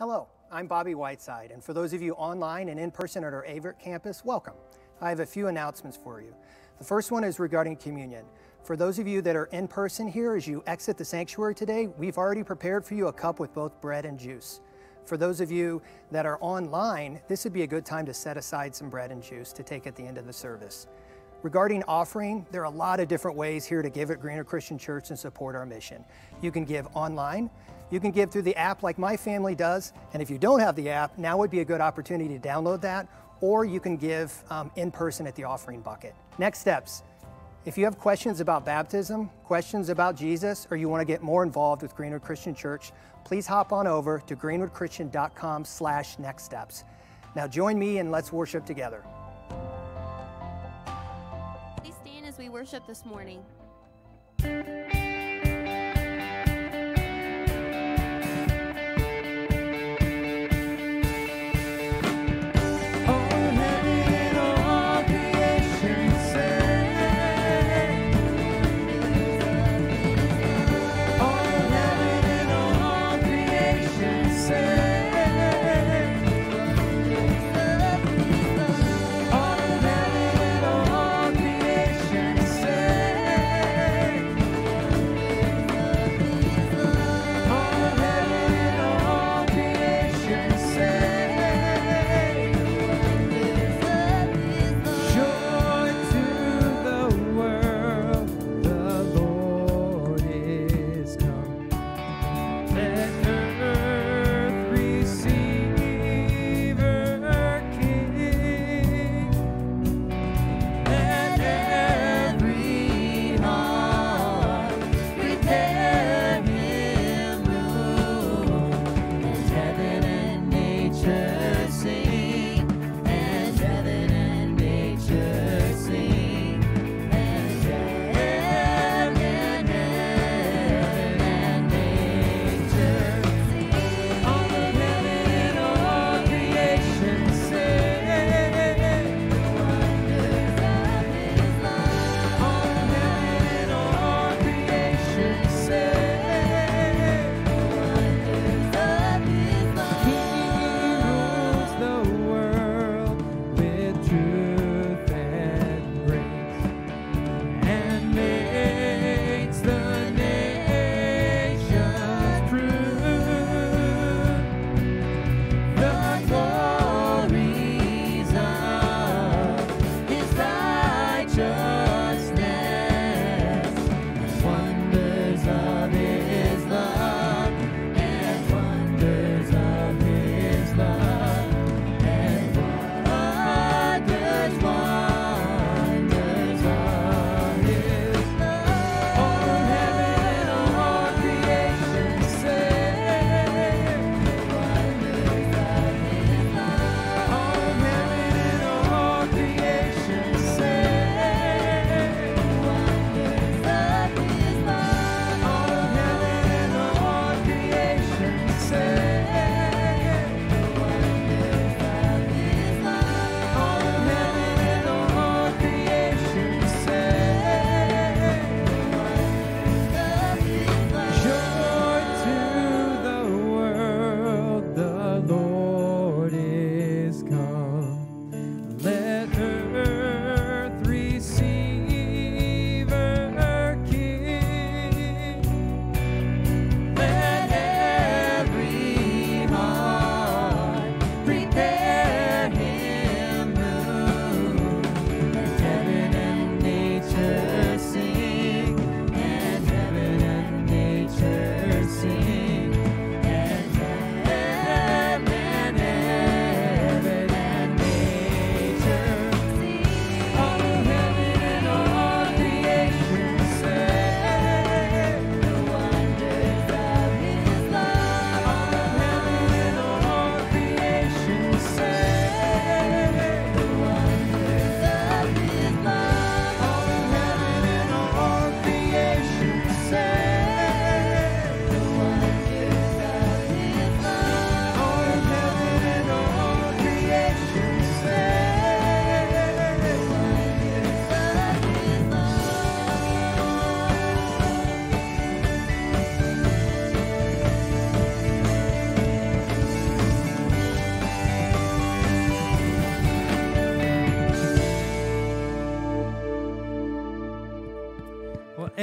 Hello, I'm Bobby Whiteside, and for those of you online and in person at our Averitt campus, welcome. I have a few announcements for you. The first one is regarding communion. For those of you that are in person here, as you exit the sanctuary today, we've already prepared for you a cup with both bread and juice. For those of you that are online, this would be a good time to set aside some bread and juice to take at the end of the service. Regarding offering, there are a lot of different ways here to give at Greenwood Christian Church and support our mission. You can give online, you can give through the app like my family does, and if you don't have the app, now would be a good opportunity to download that, or you can give um, in person at the offering bucket. Next steps. If you have questions about baptism, questions about Jesus, or you want to get more involved with Greenwood Christian Church, please hop on over to greenwoodchristian.com slash next steps. Now join me and let's worship together. Worship this morning.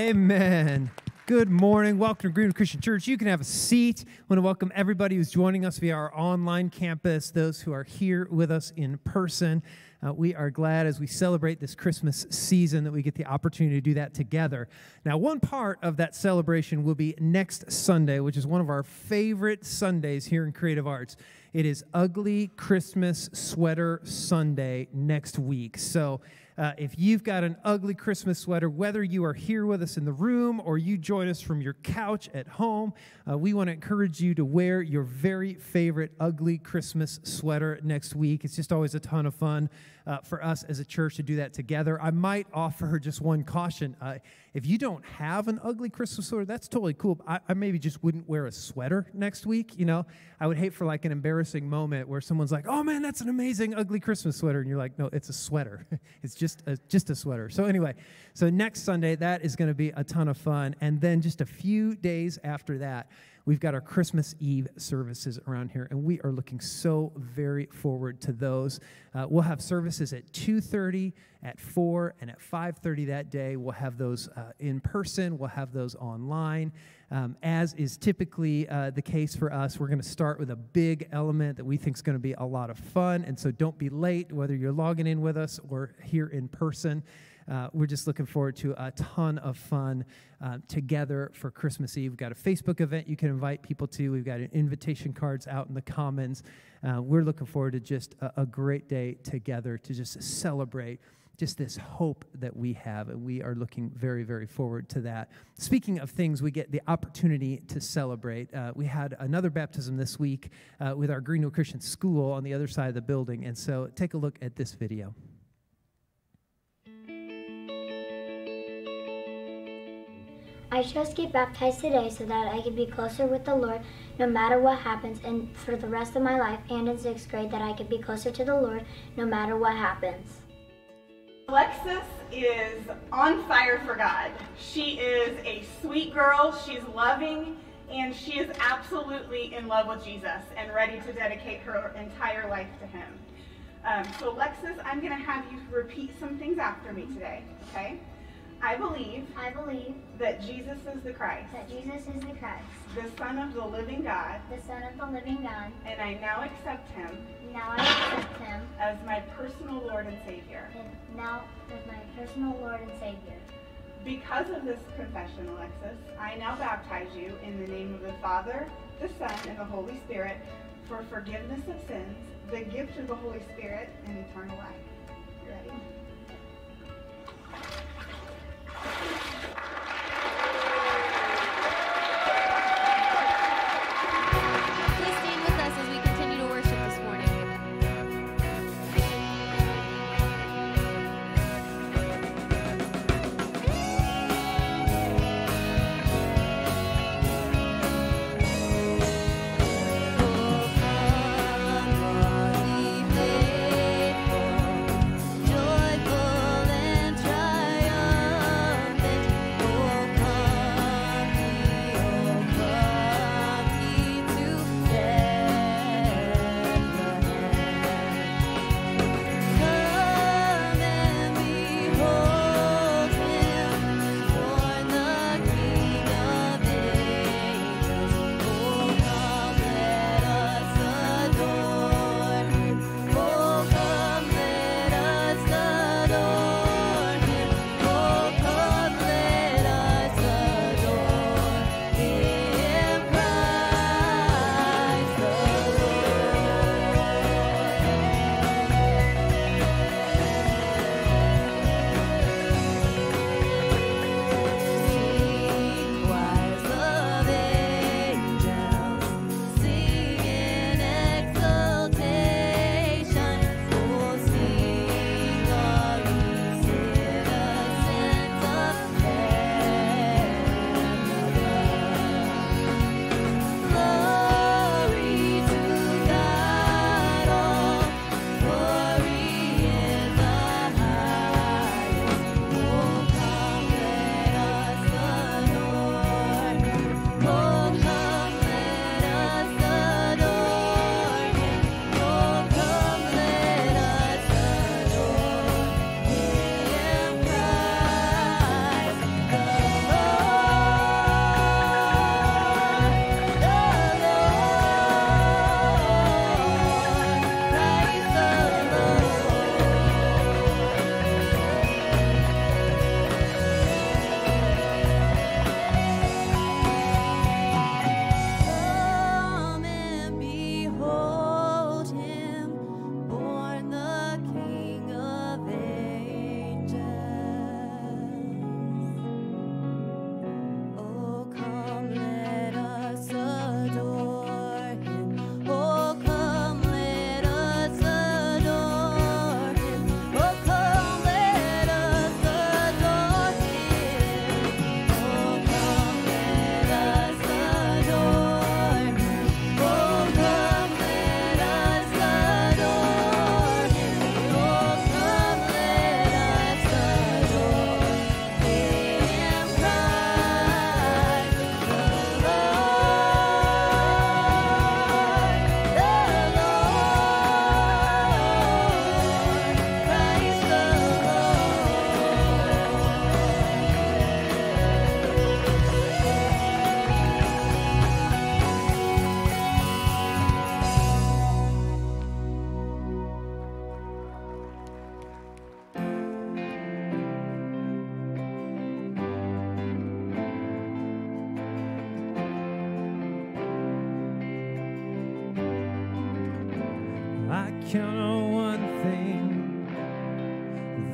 Amen. Good morning. Welcome to Greenwood Christian Church. You can have a seat. I want to welcome everybody who's joining us via our online campus, those who are here with us in person. Uh, we are glad as we celebrate this Christmas season that we get the opportunity to do that together. Now, one part of that celebration will be next Sunday, which is one of our favorite Sundays here in Creative Arts. It is Ugly Christmas Sweater Sunday next week. So, uh, if you've got an ugly Christmas sweater, whether you are here with us in the room or you join us from your couch at home, uh, we want to encourage you to wear your very favorite ugly Christmas sweater next week. It's just always a ton of fun uh, for us as a church to do that together. I might offer just one caution. Uh, if you don't have an ugly Christmas sweater, that's totally cool. I, I, maybe just wouldn't wear a sweater next week. You know, I would hate for like an embarrassing moment where someone's like, "Oh man, that's an amazing ugly Christmas sweater," and you're like, "No, it's a sweater. it's just a, just a sweater." So anyway, so next Sunday that is going to be a ton of fun, and then just a few days after that we've got our Christmas Eve services around here, and we are looking so very forward to those. Uh, we'll have services at 2:30, at 4, and at 5:30 that day. We'll have those uh, in person. We'll have those online. Um, as is typically uh, the case for us, we're going to start with a big element that we think is going to be a lot of fun. And so don't be late, whether you're logging in with us or here in person. Uh, we're just looking forward to a ton of fun uh, together for Christmas Eve. We've got a Facebook event you can invite people to. We've got invitation cards out in the Commons. Uh, we're looking forward to just a, a great day together to just celebrate just this hope that we have, and we are looking very, very forward to that. Speaking of things we get the opportunity to celebrate, uh, we had another baptism this week uh, with our Greenwood Christian School on the other side of the building, and so take a look at this video. I chose to get baptized today so that I could be closer with the Lord no matter what happens, and for the rest of my life and in sixth grade that I could be closer to the Lord no matter what happens. Alexis is on fire for God. She is a sweet girl, she's loving, and she is absolutely in love with Jesus and ready to dedicate her entire life to Him. Um, so, Alexis, I'm going to have you repeat some things after me today, okay? I believe I believe that Jesus is the Christ, that Jesus is the Christ, the Son of the living God, the Son of the living God, and I now accept him now I accept him as my personal Lord and Savior. and now as my personal Lord and Savior. Because of this confession, Alexis, I now baptize you in the name of the Father, the Son, and the Holy Spirit for forgiveness of sins, the gift of the Holy Spirit, and eternal life. You ready? Thank you.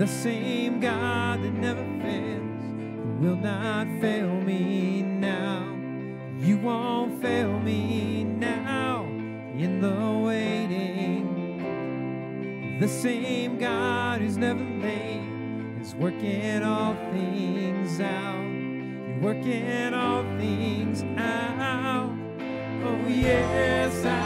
The same God that never fails will not fail me now. You won't fail me now in the waiting. The same God who's never late is working all things out. You're working all things out. Oh, yes, I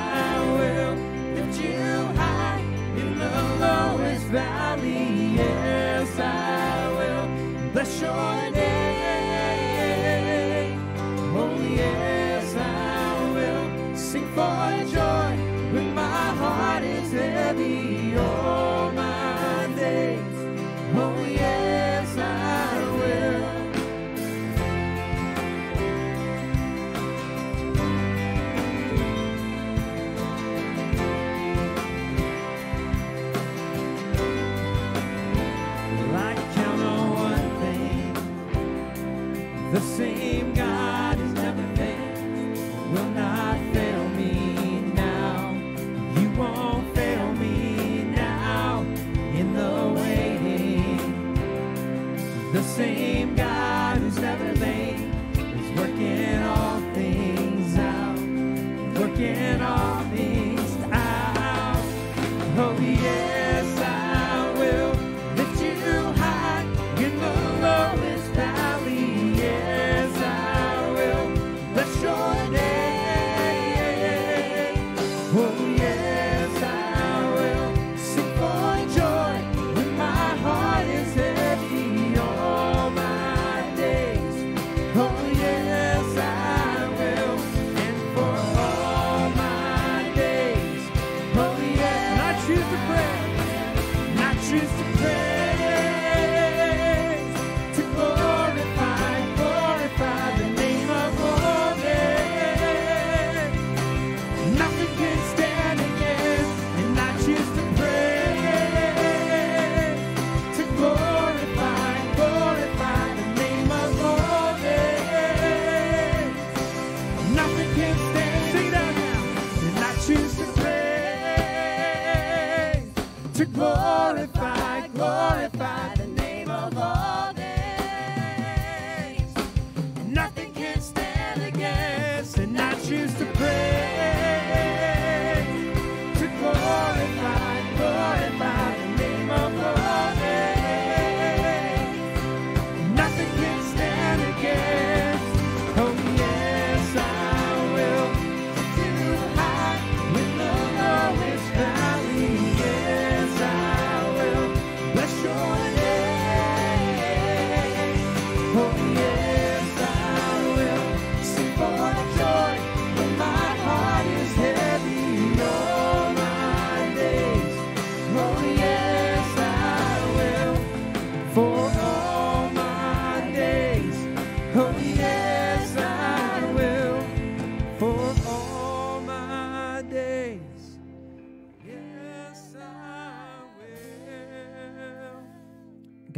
Oh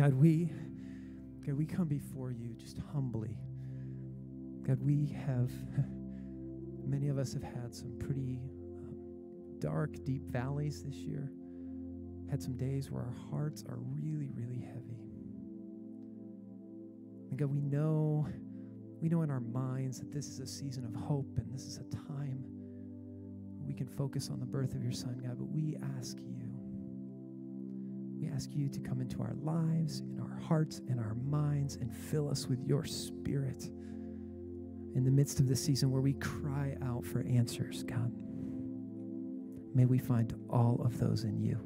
God, we God, we come before you just humbly. God, we have many of us have had some pretty um, dark, deep valleys this year. Had some days where our hearts are really, really heavy. And God, we know, we know in our minds that this is a season of hope and this is a time we can focus on the birth of your son, God, but we ask you, we ask you to come into our lives, in our hearts, and our minds, and fill us with your spirit in the midst of this season where we cry out for answers, God. May we find all of those in you.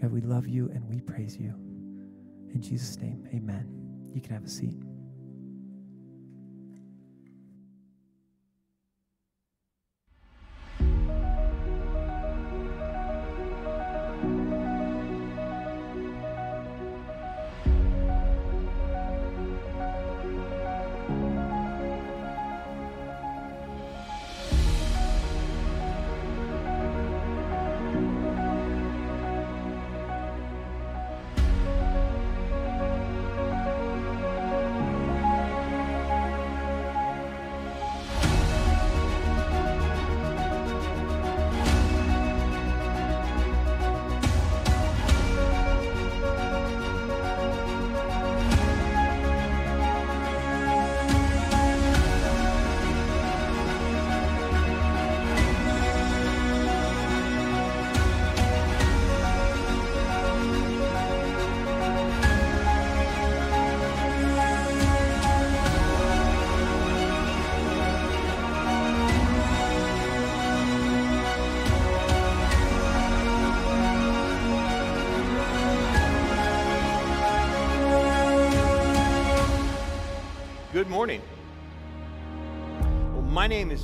God, we love you and we praise you. In Jesus' name, amen. You can have a seat.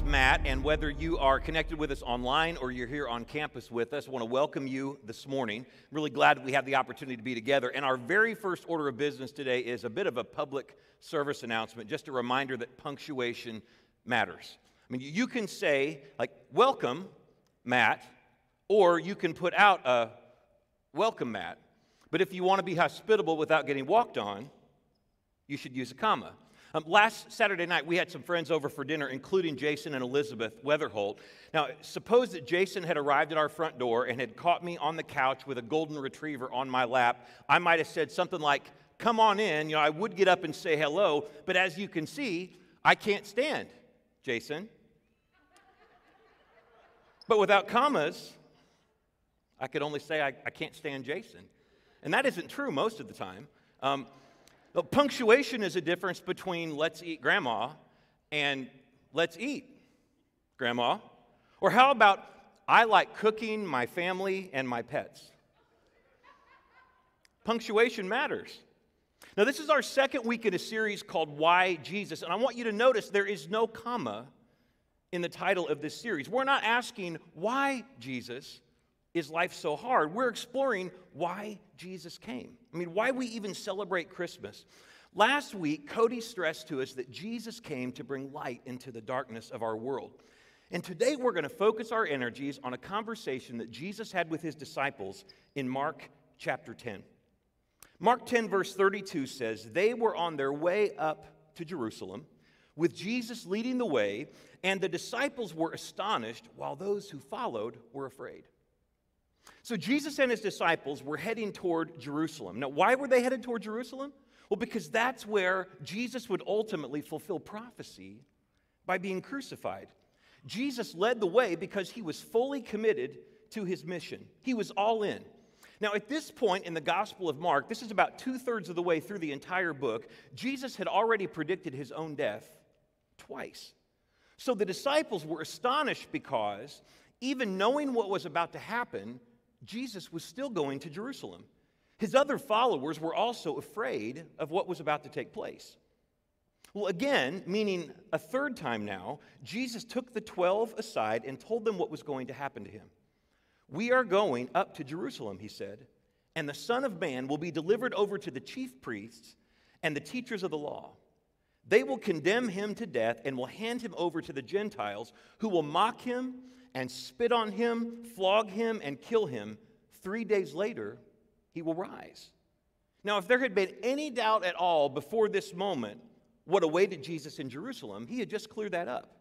Matt, and whether you are connected with us online or you're here on campus with us, I want to welcome you this morning. really glad that we have the opportunity to be together. And our very first order of business today is a bit of a public service announcement, just a reminder that punctuation matters. I mean, you can say, like, welcome, Matt, or you can put out a welcome, Matt. But if you want to be hospitable without getting walked on, you should use a comma. Um, last Saturday night, we had some friends over for dinner, including Jason and Elizabeth Weatherholt. Now, suppose that Jason had arrived at our front door and had caught me on the couch with a golden retriever on my lap. I might have said something like, Come on in. You know, I would get up and say hello, but as you can see, I can't stand Jason. But without commas, I could only say I, I can't stand Jason. And that isn't true most of the time. Um, punctuation is a difference between let's eat grandma and let's eat grandma. Or how about I like cooking my family and my pets? Punctuation matters. Now, this is our second week in a series called Why Jesus, and I want you to notice there is no comma in the title of this series. We're not asking why Jesus is life so hard. We're exploring why Jesus came. I mean, why we even celebrate Christmas. Last week, Cody stressed to us that Jesus came to bring light into the darkness of our world. And today we're going to focus our energies on a conversation that Jesus had with his disciples in Mark chapter 10. Mark 10, verse 32 says, They were on their way up to Jerusalem with Jesus leading the way, and the disciples were astonished, while those who followed were afraid. So Jesus and his disciples were heading toward Jerusalem. Now, why were they headed toward Jerusalem? Well, because that's where Jesus would ultimately fulfill prophecy by being crucified. Jesus led the way because he was fully committed to his mission, he was all in. Now, at this point in the Gospel of Mark, this is about two thirds of the way through the entire book, Jesus had already predicted his own death twice. So the disciples were astonished because, even knowing what was about to happen, Jesus was still going to Jerusalem. His other followers were also afraid of what was about to take place. Well, again, meaning a third time now, Jesus took the 12 aside and told them what was going to happen to him. We are going up to Jerusalem, he said, and the Son of Man will be delivered over to the chief priests and the teachers of the law. They will condemn him to death and will hand him over to the Gentiles, who will mock him and spit on him, flog him, and kill him. Three days later, he will rise. Now, if there had been any doubt at all before this moment what awaited Jesus in Jerusalem, he had just cleared that up.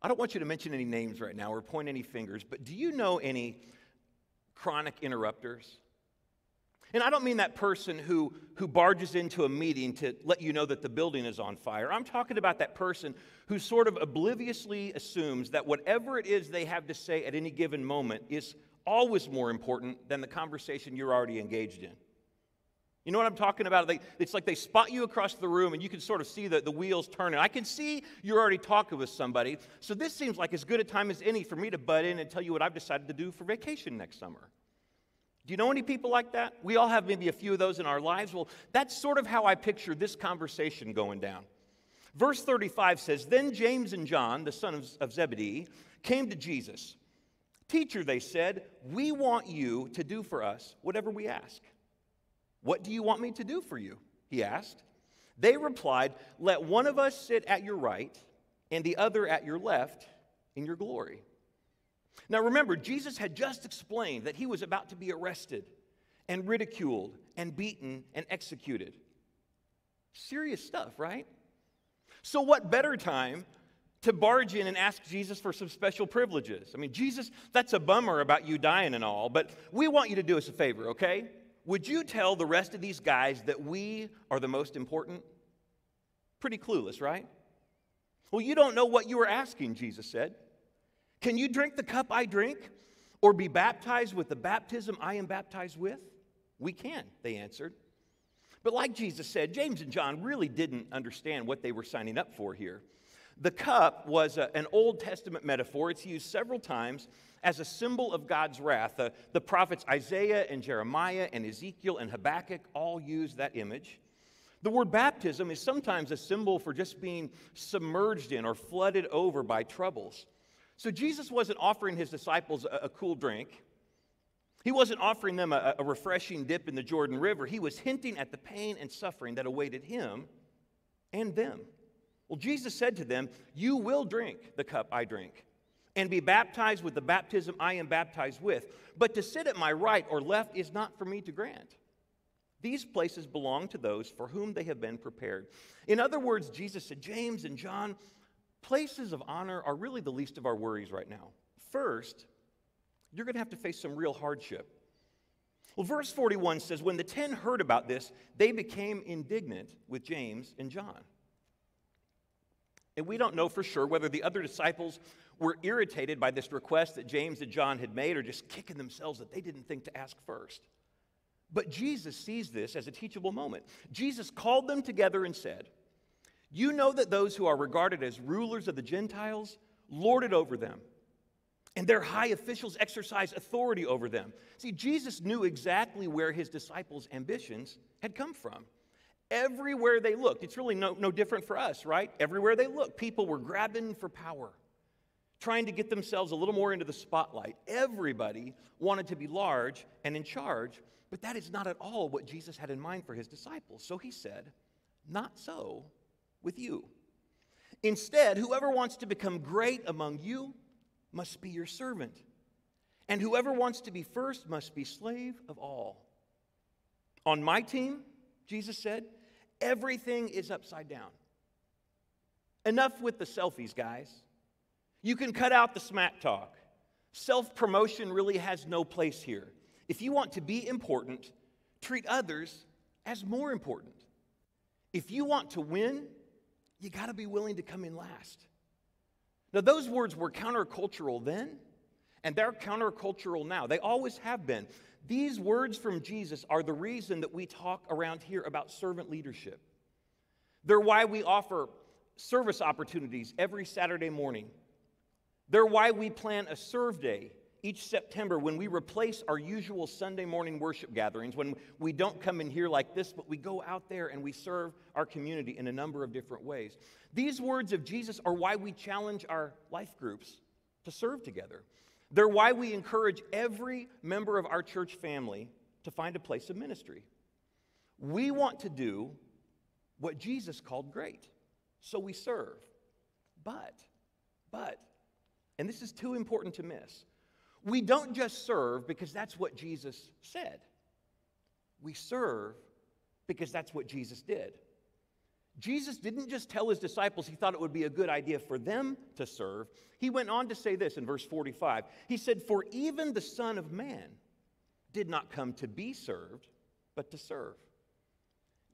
I don't want you to mention any names right now or point any fingers, but do you know any chronic interrupters? And I don't mean that person who, who barges into a meeting to let you know that the building is on fire. I'm talking about that person who sort of obliviously assumes that whatever it is they have to say at any given moment is always more important than the conversation you're already engaged in. You know what I'm talking about? They, it's like they spot you across the room and you can sort of see the, the wheels turning. I can see you're already talking with somebody. So this seems like as good a time as any for me to butt in and tell you what I've decided to do for vacation next summer. Do you know any people like that? We all have maybe a few of those in our lives. Well, that's sort of how I picture this conversation going down. Verse 35 says Then James and John, the sons of Zebedee, came to Jesus. Teacher, they said, we want you to do for us whatever we ask. What do you want me to do for you? He asked. They replied, Let one of us sit at your right and the other at your left in your glory. Now remember, Jesus had just explained that he was about to be arrested and ridiculed and beaten and executed. Serious stuff, right? So, what better time to barge in and ask Jesus for some special privileges? I mean, Jesus, that's a bummer about you dying and all, but we want you to do us a favor, okay? Would you tell the rest of these guys that we are the most important? Pretty clueless, right? Well, you don't know what you were asking, Jesus said. Can you drink the cup I drink or be baptized with the baptism I am baptized with? We can, they answered. But like Jesus said, James and John really didn't understand what they were signing up for here. The cup was a, an Old Testament metaphor. It's used several times as a symbol of God's wrath. The, the prophets Isaiah and Jeremiah and Ezekiel and Habakkuk all use that image. The word baptism is sometimes a symbol for just being submerged in or flooded over by troubles. So Jesus wasn't offering his disciples a, a cool drink. He wasn't offering them a, a refreshing dip in the Jordan River. He was hinting at the pain and suffering that awaited him and them. Well, Jesus said to them, You will drink the cup I drink and be baptized with the baptism I am baptized with. But to sit at my right or left is not for me to grant. These places belong to those for whom they have been prepared. In other words, Jesus said, James and John, places of honor are really the least of our worries right now. First, you're going to have to face some real hardship. Well, verse 41 says, When the ten heard about this, they became indignant with James and John. And we don't know for sure whether the other disciples were irritated by this request that James and John had made or just kicking themselves that they didn't think to ask first. But Jesus sees this as a teachable moment. Jesus called them together and said, You know that those who are regarded as rulers of the Gentiles lord it over them, and their high officials exercise authority over them. See, Jesus knew exactly where his disciples' ambitions had come from. Everywhere they looked, it's really no, no different for us, right? Everywhere they looked, people were grabbing for power, trying to get themselves a little more into the spotlight. Everybody wanted to be large and in charge, but that is not at all what Jesus had in mind for his disciples. So he said, Not so with you. Instead, whoever wants to become great among you must be your servant, and whoever wants to be first must be slave of all. On my team, Jesus said, Everything is upside down. Enough with the selfies, guys. You can cut out the smack talk. Self promotion really has no place here. If you want to be important, treat others as more important. If you want to win, you got to be willing to come in last. Now, those words were countercultural then, and they're countercultural now. They always have been. These words from Jesus are the reason that we talk around here about servant leadership. They're why we offer service opportunities every Saturday morning. They're why we plan a serve day each September when we replace our usual Sunday morning worship gatherings, when we don't come in here like this, but we go out there and we serve our community in a number of different ways. These words of Jesus are why we challenge our life groups to serve together. They're why we encourage every member of our church family to find a place of ministry. We want to do what Jesus called great, so we serve. But, but, and this is too important to miss, we don't just serve because that's what Jesus said. We serve because that's what Jesus did. Jesus didn't just tell his disciples he thought it would be a good idea for them to serve. He went on to say this in verse 45. He said, For even the Son of Man did not come to be served, but to serve.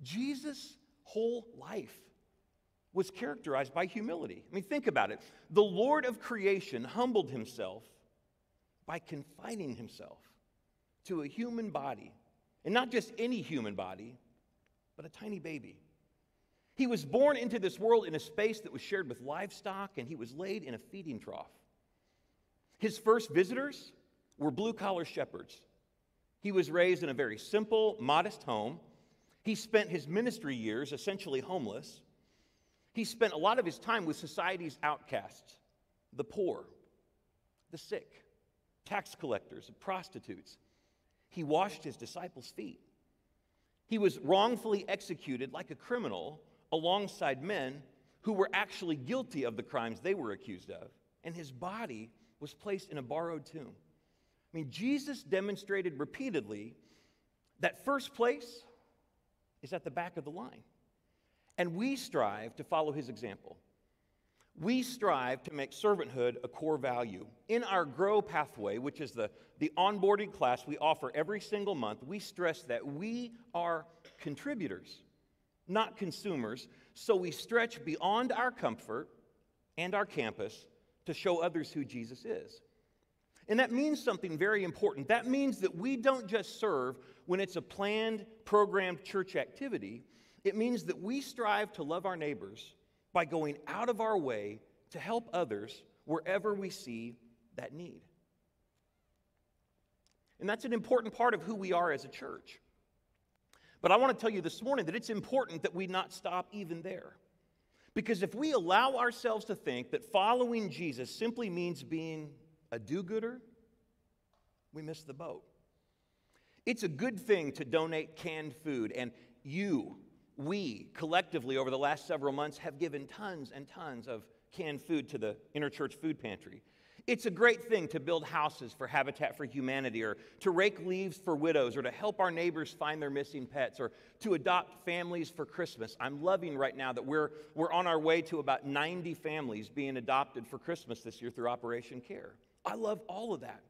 Jesus' whole life was characterized by humility. I mean, think about it. The Lord of creation humbled himself by confining himself to a human body, and not just any human body, but a tiny baby. He was born into this world in a space that was shared with livestock, and he was laid in a feeding trough. His first visitors were blue collar shepherds. He was raised in a very simple, modest home. He spent his ministry years essentially homeless. He spent a lot of his time with society's outcasts, the poor, the sick, tax collectors, and prostitutes. He washed his disciples' feet. He was wrongfully executed like a criminal alongside men who were actually guilty of the crimes they were accused of, and his body was placed in a borrowed tomb. I mean, Jesus demonstrated repeatedly that first place is at the back of the line. And we strive to follow his example. We strive to make servanthood a core value. In our Grow Pathway, which is the, the onboarding class we offer every single month, we stress that we are contributors not consumers. So we stretch beyond our comfort and our campus to show others who Jesus is. And that means something very important. That means that we don't just serve when it's a planned, programmed church activity. It means that we strive to love our neighbors by going out of our way to help others wherever we see that need. And that's an important part of who we are as a church. But I want to tell you this morning that it's important that we not stop even there. Because if we allow ourselves to think that following Jesus simply means being a do gooder, we miss the boat. It's a good thing to donate canned food, and you, we collectively over the last several months have given tons and tons of canned food to the interchurch food pantry. It's a great thing to build houses for Habitat for Humanity, or to rake leaves for widows, or to help our neighbors find their missing pets, or to adopt families for Christmas. I'm loving right now that we're, we're on our way to about 90 families being adopted for Christmas this year through Operation Care. I love all of that.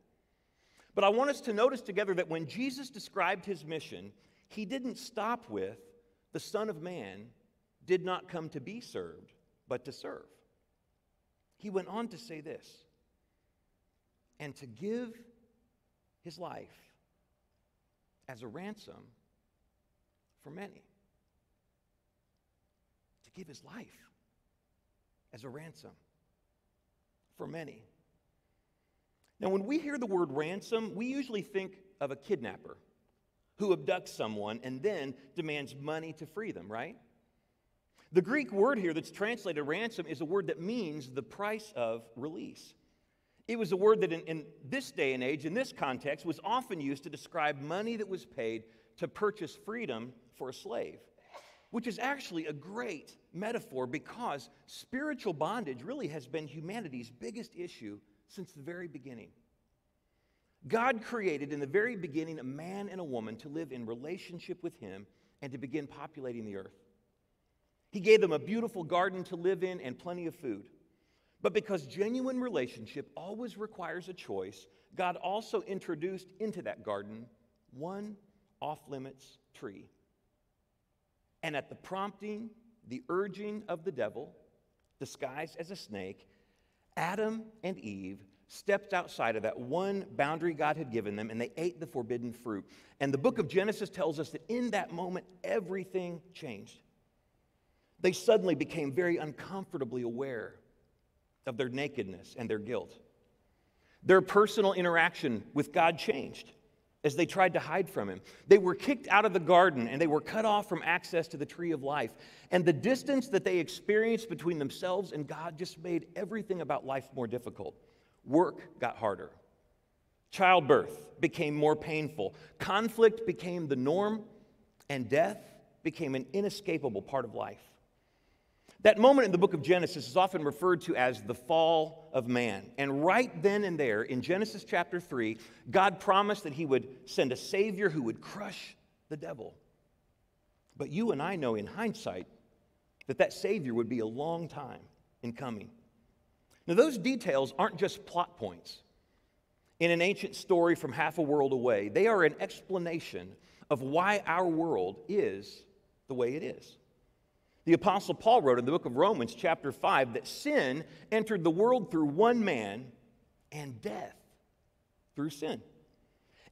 But I want us to notice together that when Jesus described his mission, he didn't stop with, the Son of Man did not come to be served, but to serve. He went on to say this and to give his life as a ransom for many. To give his life as a ransom for many. Now, when we hear the word ransom, we usually think of a kidnapper who abducts someone and then demands money to free them, right? The Greek word here that's translated ransom is a word that means the price of release. It was a word that in, in, this day and age, in this context, was often used to describe money that was paid to purchase freedom for a slave, which is actually a great metaphor because spiritual bondage really has been humanity's biggest issue since the very beginning. God created in the very beginning a man and a woman to live in relationship with Him and to begin populating the earth. He gave them a beautiful garden to live in and plenty of food. But because genuine relationship always requires a choice, God also introduced into that garden one off limits tree. And at the prompting, the urging of the devil, disguised as a snake, Adam and Eve stepped outside of that one boundary God had given them and they ate the forbidden fruit. And the book of Genesis tells us that in that moment, everything changed. They suddenly became very uncomfortably aware of their nakedness and their guilt. Their personal interaction with God changed as they tried to hide from him. They were kicked out of the garden and they were cut off from access to the tree of life. And the distance that they experienced between themselves and God just made everything about life more difficult. Work got harder. Childbirth became more painful. Conflict became the norm, and death became an inescapable part of life. That moment in the book of Genesis is often referred to as the fall of man. And right then and there, in Genesis chapter 3, God promised that he would send a Savior who would crush the devil. But you and I know in hindsight that that Savior would be a long time in coming. Now, those details aren't just plot points in an ancient story from half a world away, they are an explanation of why our world is the way it is. The Apostle Paul wrote in the book of Romans, chapter 5, that sin entered the world through one man and death through sin.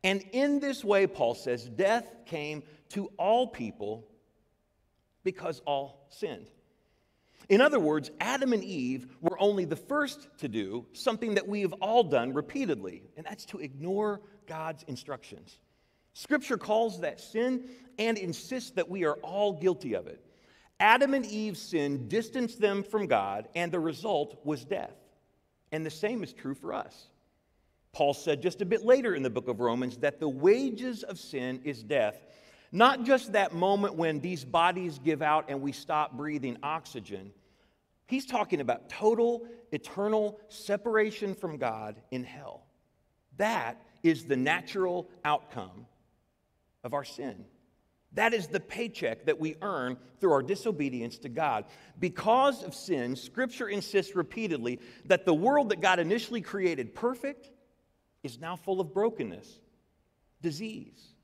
And in this way, Paul says, death came to all people because all sinned. In other words, Adam and Eve were only the first to do something that we have all done repeatedly, and that's to ignore God's instructions. Scripture calls that sin and insists that we are all guilty of it. Adam and Eve's sin distanced them from God, and the result was death. And the same is true for us. Paul said just a bit later in the book of Romans that the wages of sin is death. Not just that moment when these bodies give out and we stop breathing oxygen. He's talking about total, eternal separation from God in hell. That is the natural outcome of our sin. That is the paycheck that we earn through our disobedience to God. Because of sin, Scripture insists repeatedly that the world that God initially created perfect is now full of brokenness, disease,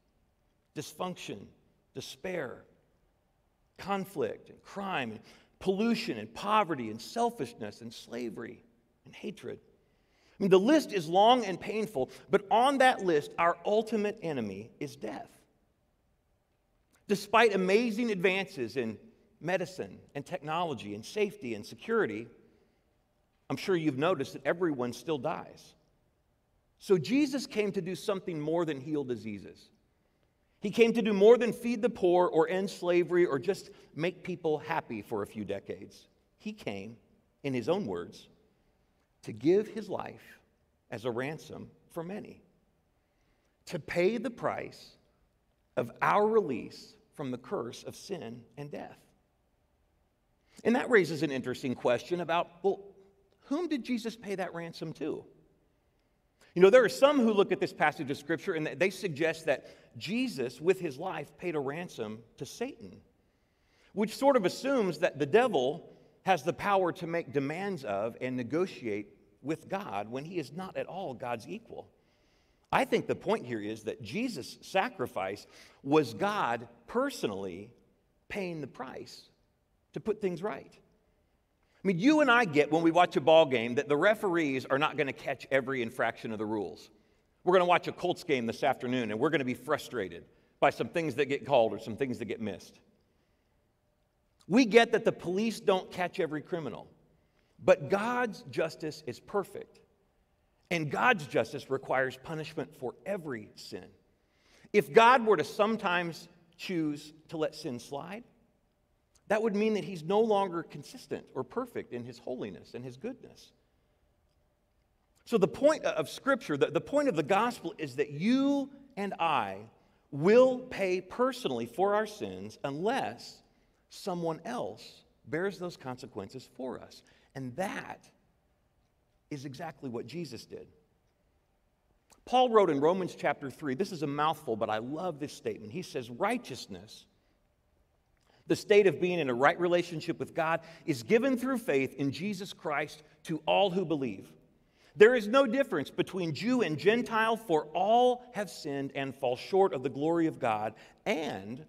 dysfunction, despair, conflict, and crime, pollution, and poverty, and selfishness, and slavery, and hatred. I mean, the list is long and painful, but on that list, our ultimate enemy is death. Despite amazing advances in medicine and technology and safety and security, I'm sure you've noticed that everyone still dies. So Jesus came to do something more than heal diseases. He came to do more than feed the poor or end slavery or just make people happy for a few decades. He came, in his own words, to give his life as a ransom for many, to pay the price of our release from the curse of sin and death. And that raises an interesting question about well, whom did Jesus pay that ransom to? You know, there are some who look at this passage of Scripture and they suggest that Jesus, with his life, paid a ransom to Satan, which sort of assumes that the devil has the power to make demands of and negotiate with God when he is not at all God's equal. I think the point here is that Jesus' sacrifice was God personally paying the price to put things right. I mean, you and I get when we watch a ball game that the referees are not going to catch every infraction of the rules. We're going to watch a Colts game this afternoon and we're going to be frustrated by some things that get called or some things that get missed. We get that the police don't catch every criminal, but God's justice is perfect. And God's justice requires punishment for every sin. If God were to sometimes choose to let sin slide, that would mean that he's no longer consistent or perfect in his holiness and his goodness. So, the point of Scripture, the, the point of the gospel is that you and I will pay personally for our sins unless someone else bears those consequences for us. And that is exactly what Jesus did. Paul wrote in Romans chapter 3, this is a mouthful, but I love this statement. He says, Righteousness the state of being in a right relationship with God is given through faith in Jesus Christ to all who believe. There is no difference between Jew and Gentile, for all have sinned and fall short of the glory of God, and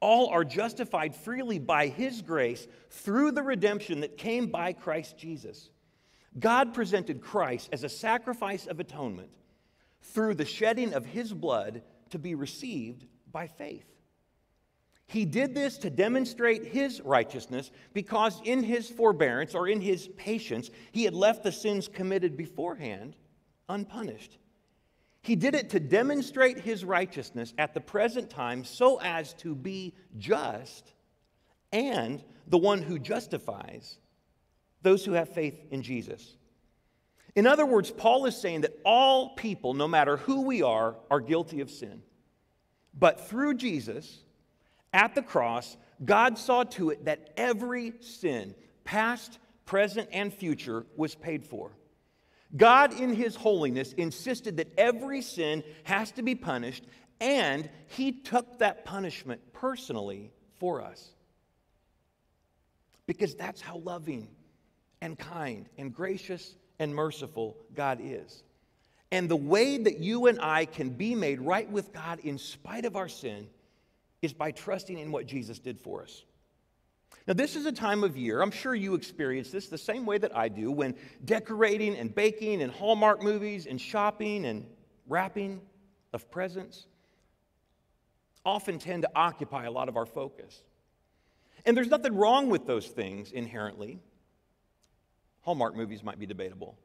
all are justified freely by His grace through the redemption that came by Christ Jesus. God presented Christ as a sacrifice of atonement through the shedding of His blood to be received by faith. He did this to demonstrate his righteousness because in his forbearance or in his patience, he had left the sins committed beforehand unpunished. He did it to demonstrate his righteousness at the present time so as to be just and the one who justifies those who have faith in Jesus. In other words, Paul is saying that all people, no matter who we are, are guilty of sin. But through Jesus, at the cross, God saw to it that every sin, past, present, and future, was paid for. God, in His holiness, insisted that every sin has to be punished, and He took that punishment personally for us. Because that's how loving and kind and gracious and merciful God is. And the way that you and I can be made right with God in spite of our sin is by trusting in what Jesus did for us. Now, this is a time of year, I'm sure you experience this the same way that I do, when decorating and baking and Hallmark movies and shopping and wrapping of presents often tend to occupy a lot of our focus. And there's nothing wrong with those things inherently. Hallmark movies might be debatable.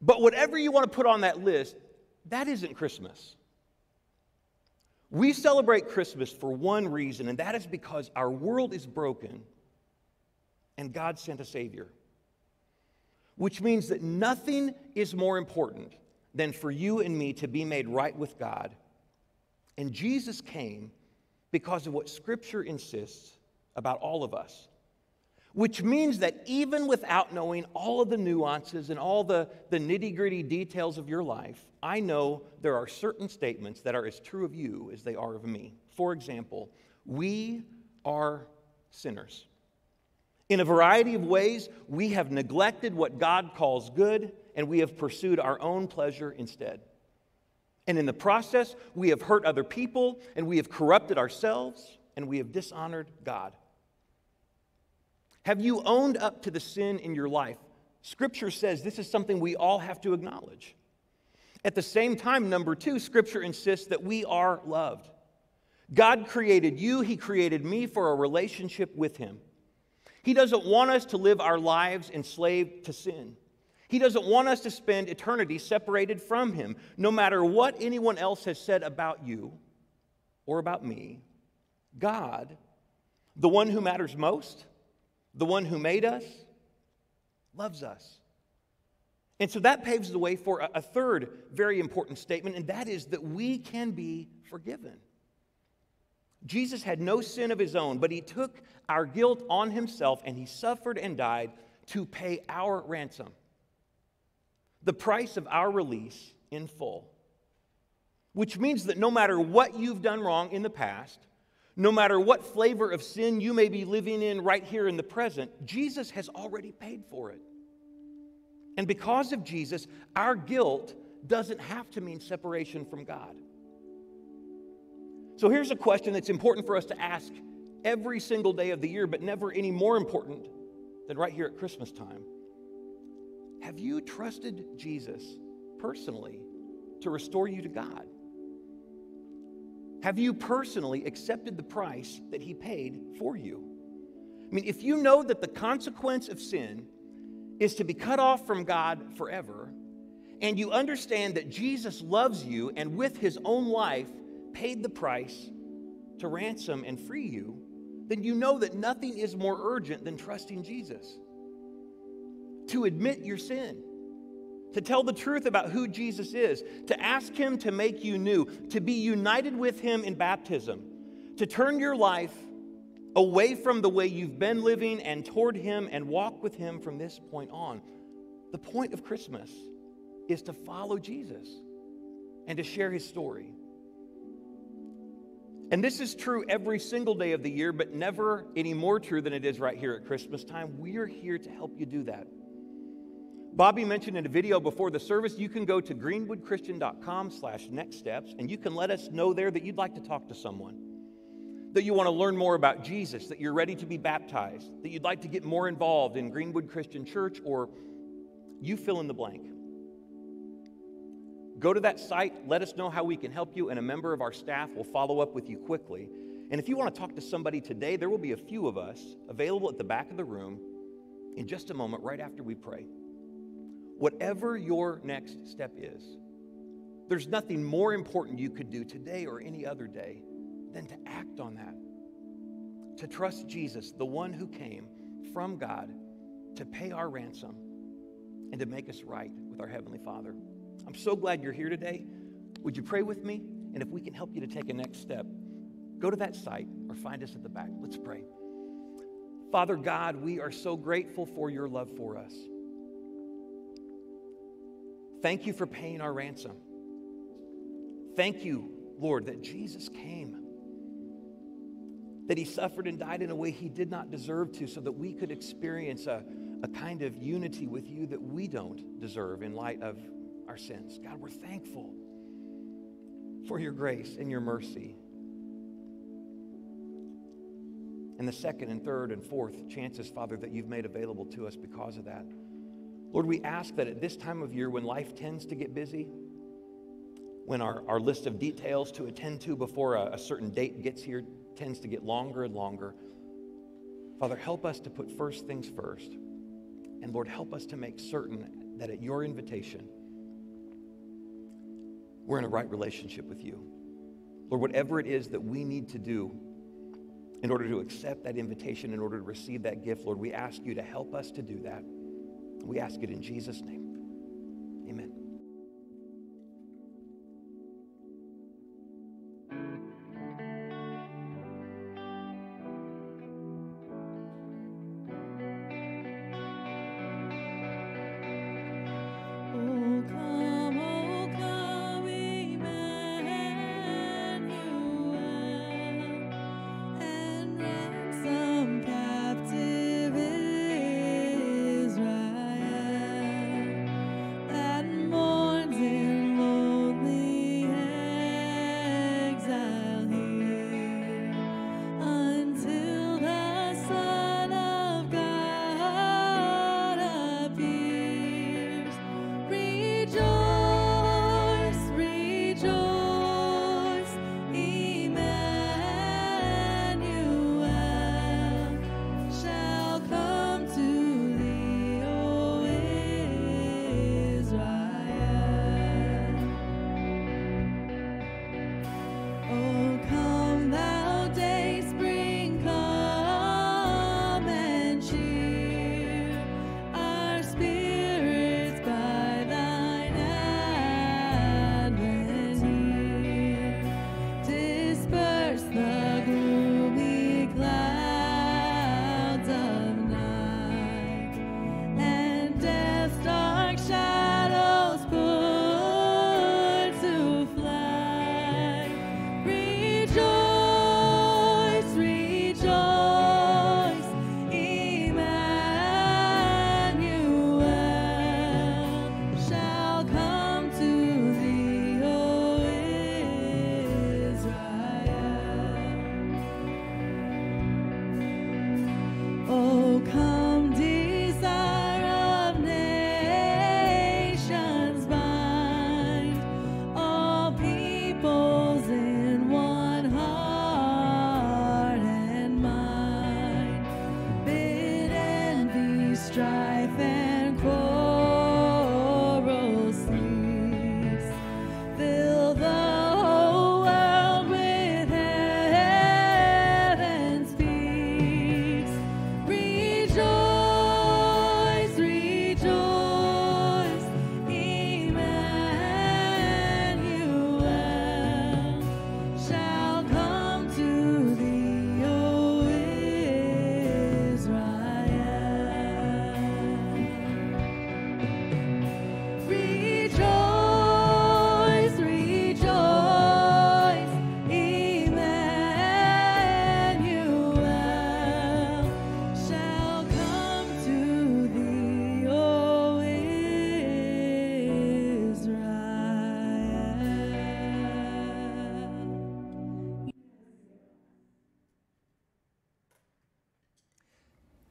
But whatever you want to put on that list, that isn't Christmas. We celebrate Christmas for one reason, and that is because our world is broken and God sent a Savior. Which means that nothing is more important than for you and me to be made right with God. And Jesus came because of what Scripture insists about all of us which means that even without knowing all of the nuances and all the, the nitty gritty details of your life, I know there are certain statements that are as true of you as they are of me. For example, we are sinners. In a variety of ways, we have neglected what God calls good and we have pursued our own pleasure instead. And in the process, we have hurt other people and we have corrupted ourselves and we have dishonored God. Have you owned up to the sin in your life? Scripture says this is something we all have to acknowledge. At the same time, number two, Scripture insists that we are loved. God created you, He created me for a relationship with Him. He doesn't want us to live our lives enslaved to sin. He doesn't want us to spend eternity separated from Him. No matter what anyone else has said about you or about me, God, the one who matters most, the one who made us, loves us. And so that paves the way for a, third very important statement, and that is that we can be forgiven. Jesus had no sin of his own, but he took our guilt on himself and he suffered and died to pay our ransom, the price of our release in full. Which means that no matter what you've done wrong in the past, no matter what flavor of sin you may be living in right here in the present, Jesus has already paid for it. And because of Jesus, our guilt doesn't have to mean separation from God. So here's a question that's important for us to ask every single day of the year, but never any more important than right here at Christmas time. Have you trusted Jesus personally to restore you to God? Have you personally accepted the price that He paid for you? I mean, if you know that the consequence of sin is to be cut off from God forever, and you understand that Jesus loves you and with His own life paid the price to ransom and free you, then you know that nothing is more urgent than trusting Jesus. To admit your sin, to tell the truth about who Jesus is, to ask Him to make you new, to be united with Him in baptism, to turn your life away from the way you've been living and toward Him and walk with Him from this point on. The point of Christmas is to follow Jesus and to share His story. And this is true every single day of the year, but never any more true than it is right here at Christmas time. We're here to help you do that. Bobby mentioned in a video before the service, you can go to greenwoodchristian.com slash next steps, and you can let us know there that you'd like to talk to someone, that you want to learn more about Jesus, that you're ready to be baptized, that you'd like to get more involved in Greenwood Christian Church, or you fill in the blank. Go to that site, let us know how we can help you, and a member of our staff will follow up with you quickly. And if you want to talk to somebody today, there will be a few of us available at the back of the room in just a moment, right after we pray. Whatever your next step is, there's nothing more important you could do today or any other day than to act on that. To trust Jesus, the one who came from God to pay our ransom and to make us right with our Heavenly Father. I'm so glad you're here today. Would you pray with me? And if we can help you to take a next step, go to that site or find us at the back. Let's pray. Father God, we are so grateful for your love for us. Thank you for paying our ransom. Thank you, Lord, that Jesus came, that he suffered and died in a way he did not deserve to, so that we could experience a, a kind of unity with you that we don't deserve in light of our sins. God, we're thankful for your grace and your mercy. And the second and third and fourth chances, Father, that you've made available to us because of that. Lord, we ask that at this time of year when life tends to get busy, when our, our list of details to attend to before a, a certain date gets here tends to get longer and longer, Father, help us to put first things first. And Lord, help us to make certain that at your invitation, we're in a right relationship with you. Lord, whatever it is that we need to do in order to accept that invitation, in order to receive that gift, Lord, we ask you to help us to do that. We ask it in Jesus' name.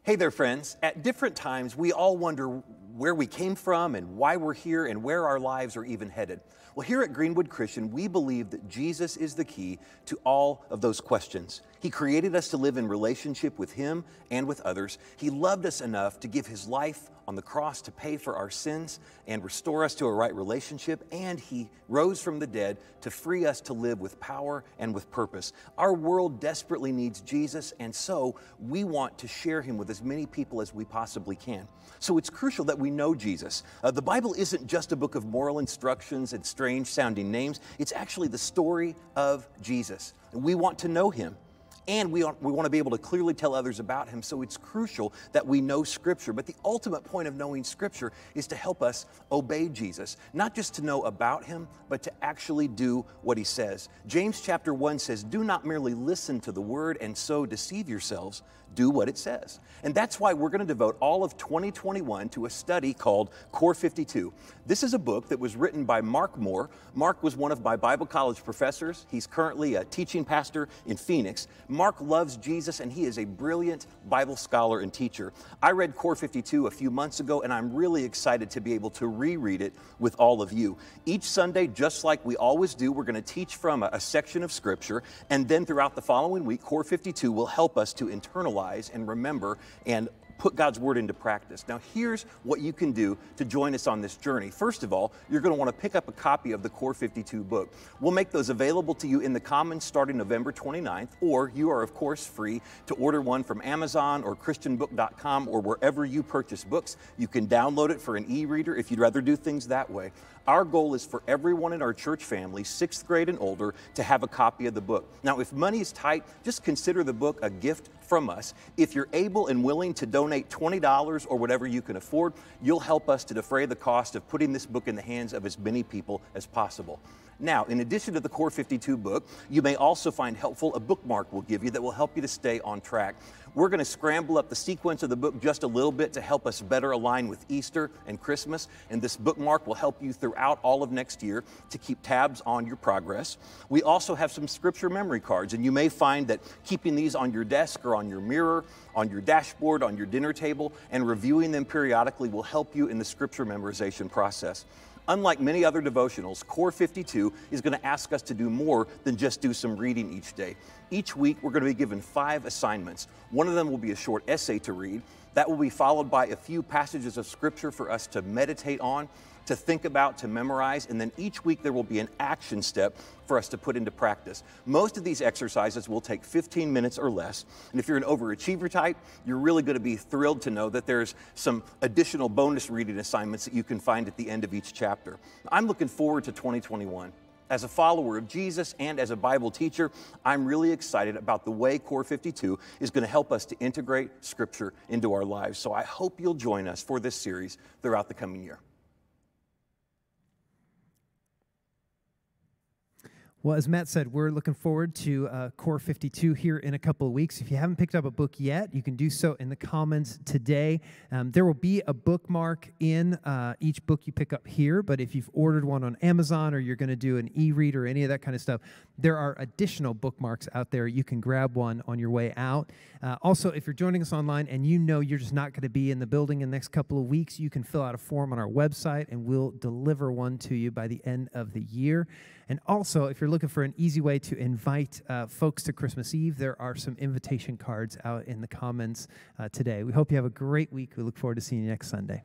Hey there, friends. At different times, we all wonder where we came from and why we're here and where our lives are even headed. Well, here at Greenwood Christian, we believe that Jesus is the key to all of those questions. He created us to live in relationship with Him and with others. He loved us enough to give His life on the cross to pay for our sins and restore us to a right relationship. And He rose from the dead to free us to live with power and with purpose. Our world desperately needs Jesus, and so we want to share Him with as many people as we possibly can. So it's crucial that we know Jesus. Uh, the Bible isn't just a book of moral instructions and strange sounding names, it's actually the story of Jesus. And we want to know Him and we, we want to be able to clearly tell others about him. So it's crucial that we know Scripture. But the ultimate point of knowing Scripture is to help us obey Jesus, not just to know about him, but to actually do what he says. James chapter 1 says, Do not merely listen to the word and so deceive yourselves, do what it says. And that's why we're going to devote all of 2021 to a study called Core 52. This is a book that was written by Mark Moore. Mark was one of my Bible college professors. He's currently a teaching pastor in Phoenix. Mark loves Jesus and he is a brilliant Bible scholar and teacher. I read Core 52 a few months ago and I'm really excited to be able to reread it with all of you. Each Sunday, just like we always do, we're going to teach from a, a section of Scripture and then throughout the following week, Core 52 will help us to internalize and remember and put God's word into practice. Now, here's what you can do to join us on this journey. First of all, you're going to want to pick up a copy of the Core 52 book. We'll make those available to you in the Commons starting November 29th, or you are, of course, free to order one from Amazon or ChristianBook.com or wherever you purchase books. You can download it for an e reader if you'd rather do things that way. Our goal is for everyone in our church family, sixth grade and older, to have a copy of the book. Now, if money is tight, just consider the book a gift from us. If you're able and willing to donate $20 or whatever you can afford, you'll help us to defray the cost of putting this book in the hands of as many people as possible. Now, in addition to the Core 52 book, you may also find helpful a bookmark we'll give you that will help you to stay on track. We're going to scramble up the sequence of the book just a little bit to help us better align with Easter and Christmas. And this bookmark will help you throughout all of next year to keep tabs on your progress. We also have some scripture memory cards, and you may find that keeping these on your desk or on your mirror, on your dashboard, on your dinner table, and reviewing them periodically will help you in the scripture memorization process. Unlike many other devotionals, Core 52 is going to ask us to do more than just do some reading each day. Each week, we're going to be given five assignments. One of them will be a short essay to read. That will be followed by a few passages of Scripture for us to meditate on, to think about, to memorize, and then each week there will be an action step for us to put into practice. Most of these exercises will take 15 minutes or less. And if you're an overachiever type, you're really going to be thrilled to know that there's some additional bonus reading assignments that you can find at the end of each chapter. I'm looking forward to 2021. As a follower of Jesus and as a Bible teacher, I'm really excited about the way Core 52 is going to help us to integrate Scripture into our lives. So I hope you'll join us for this series throughout the coming year. Well, as Matt said, we're looking forward to uh, Core 52 here in a couple of weeks. If you haven't picked up a book yet, you can do so in the Commons today. Um, there will be a bookmark in uh, each book you pick up here, but if you've ordered one on Amazon or you're going to do an e read or any of that kind of stuff, there are additional bookmarks out there. You can grab one on your way out. Uh, also, if you're joining us online and you know you're just not going to be in the building in the next couple of weeks, you can fill out a form on our website and we'll deliver one to you by the end of the year. And also, if you're looking for an easy way to invite uh, folks to Christmas Eve, there are some invitation cards out in the Commons uh, today. We hope you have a great week. We look forward to seeing you next Sunday.